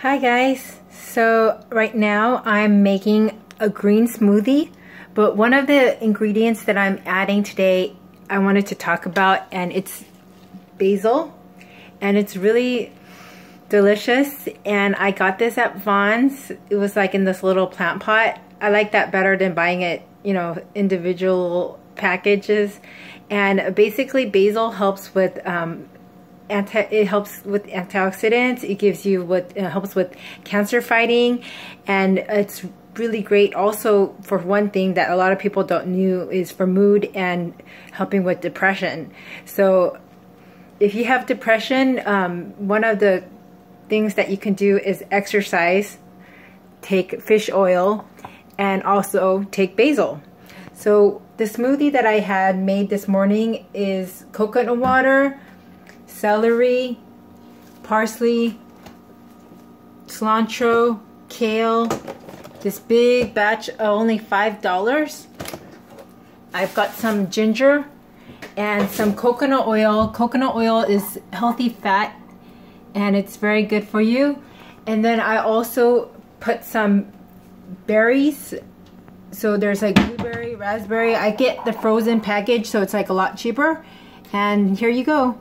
Hi guys, so right now I'm making a green smoothie, but one of the ingredients that I'm adding today I wanted to talk about and it's basil and it's really delicious and I got this at Vons. It was like in this little plant pot. I like that better than buying it, you know, individual packages and basically basil helps with um, anti it helps with antioxidants it gives you what it helps with cancer fighting and it's really great. Also for one thing that a lot of people don't know is for mood and helping with depression. So if you have depression um, one of the things that you can do is exercise take fish oil and also take basil. So the smoothie that I had made this morning is coconut water celery, parsley, cilantro, kale, this big batch only $5. I've got some ginger and some coconut oil. Coconut oil is healthy fat and it's very good for you. And then I also put some berries. So there's like blueberry, raspberry. I get the frozen package so it's like a lot cheaper. And here you go.